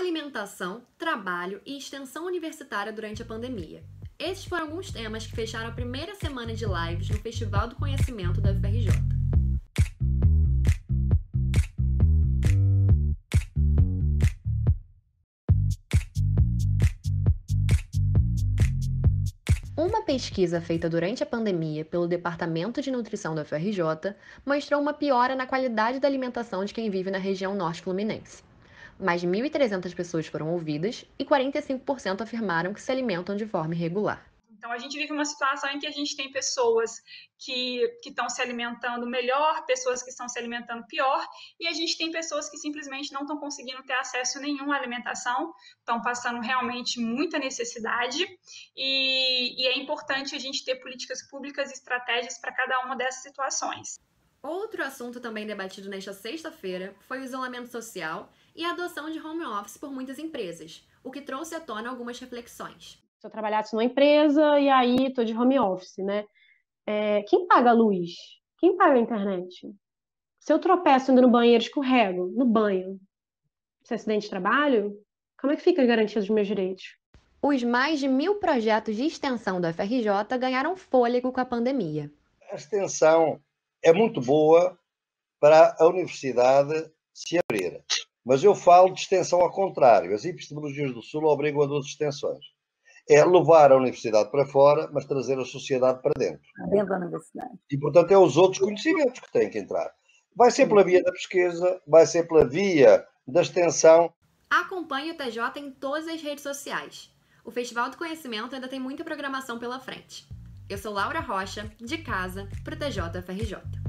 alimentação, trabalho e extensão universitária durante a pandemia. Esses foram alguns temas que fecharam a primeira semana de lives no Festival do Conhecimento da UFRJ. Uma pesquisa feita durante a pandemia pelo Departamento de Nutrição da UFRJ mostrou uma piora na qualidade da alimentação de quem vive na região norte fluminense mais de 1.300 pessoas foram ouvidas e 45% afirmaram que se alimentam de forma irregular. Então, a gente vive uma situação em que a gente tem pessoas que estão se alimentando melhor, pessoas que estão se alimentando pior, e a gente tem pessoas que simplesmente não estão conseguindo ter acesso nenhum à alimentação, estão passando realmente muita necessidade, e, e é importante a gente ter políticas públicas e estratégias para cada uma dessas situações. Outro assunto também debatido nesta sexta-feira foi o isolamento social e a adoção de home office por muitas empresas, o que trouxe à tona algumas reflexões. Se eu trabalhasse numa empresa e aí estou de home office, né? É, quem paga a luz? Quem paga a internet? Se eu tropeço indo no banheiro, escorrego no banho, se é acidente de trabalho, como é que fica a garantia dos meus direitos? Os mais de mil projetos de extensão do FRJ ganharam fôlego com a pandemia. A extensão é muito boa para a universidade se abrir. Mas eu falo de extensão ao contrário. As epistemologias do Sul obrigam a duas extensões. É levar a universidade para fora, mas trazer a sociedade para dentro. Dentro da universidade. E, portanto, é os outros conhecimentos que têm que entrar. Vai ser pela via da pesquisa, vai ser pela via da extensão. Acompanhe o TJ em todas as redes sociais. O Festival do Conhecimento ainda tem muita programação pela frente. Eu sou Laura Rocha, de casa, para o TJFRJ.